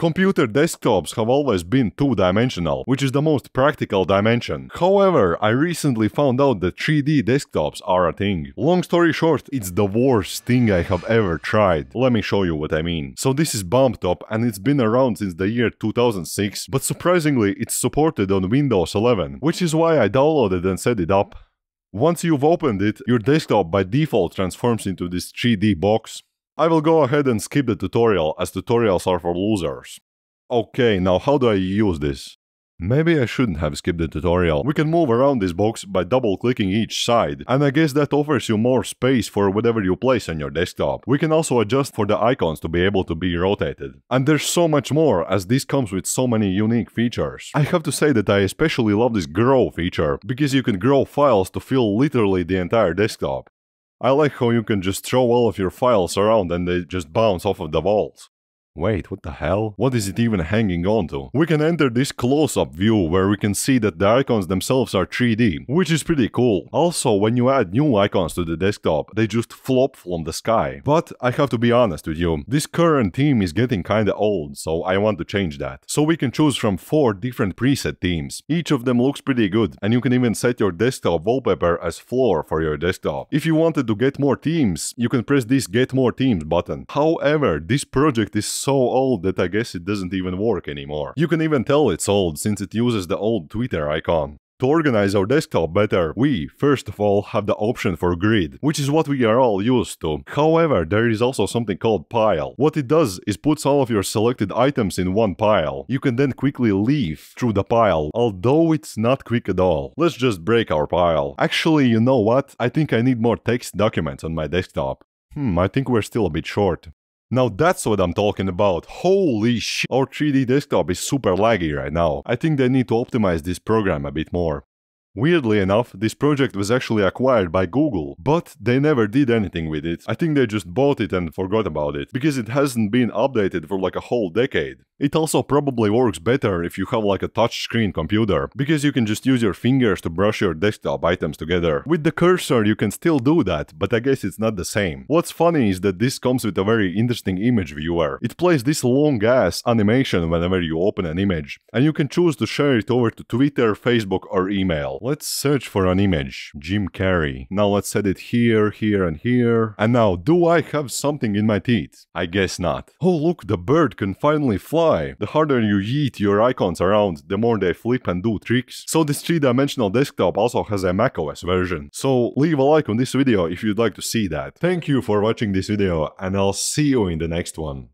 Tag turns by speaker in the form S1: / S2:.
S1: Computer desktops have always been two-dimensional, which is the most practical dimension. However, I recently found out that 3D desktops are a thing. Long story short, it's the worst thing I have ever tried. Let me show you what I mean. So this is BumpTop and it's been around since the year 2006, but surprisingly it's supported on Windows 11, which is why I downloaded and set it up. Once you've opened it, your desktop by default transforms into this 3D box. I will go ahead and skip the tutorial as tutorials are for losers. Okay, now how do I use this? Maybe I shouldn't have skipped the tutorial. We can move around this box by double clicking each side, and I guess that offers you more space for whatever you place on your desktop. We can also adjust for the icons to be able to be rotated. And there's so much more as this comes with so many unique features. I have to say that I especially love this grow feature, because you can grow files to fill literally the entire desktop. I like how you can just throw all of your files around and they just bounce off of the walls. Wait, what the hell? What is it even hanging on to? We can enter this close-up view where we can see that the icons themselves are 3D, which is pretty cool. Also, when you add new icons to the desktop, they just flop from the sky. But I have to be honest with you, this current theme is getting kinda old, so I want to change that. So we can choose from 4 different preset themes. Each of them looks pretty good, and you can even set your desktop wallpaper as floor for your desktop. If you wanted to get more themes, you can press this get more themes button. However, this project is so old that I guess it doesn't even work anymore. You can even tell it's old since it uses the old Twitter icon. To organize our desktop better, we, first of all, have the option for grid, which is what we are all used to. However, there is also something called pile. What it does is puts all of your selected items in one pile. You can then quickly leave through the pile, although it's not quick at all. Let's just break our pile. Actually, you know what? I think I need more text documents on my desktop. Hmm, I think we're still a bit short. Now that's what I'm talking about. Holy shit, our 3D desktop is super laggy right now. I think they need to optimize this program a bit more. Weirdly enough, this project was actually acquired by Google, but they never did anything with it. I think they just bought it and forgot about it, because it hasn't been updated for like a whole decade. It also probably works better if you have like a touchscreen computer, because you can just use your fingers to brush your desktop items together. With the cursor you can still do that, but I guess it's not the same. What's funny is that this comes with a very interesting image viewer. It plays this long ass animation whenever you open an image, and you can choose to share it over to Twitter, Facebook or email. Let's search for an image. Jim Carrey. Now let's set it here, here and here. And now, do I have something in my teeth? I guess not. Oh look, the bird can finally fly. The harder you yeet your icons around, the more they flip and do tricks. So this 3-dimensional desktop also has a macOS version. So leave a like on this video if you'd like to see that. Thank you for watching this video and I'll see you in the next one.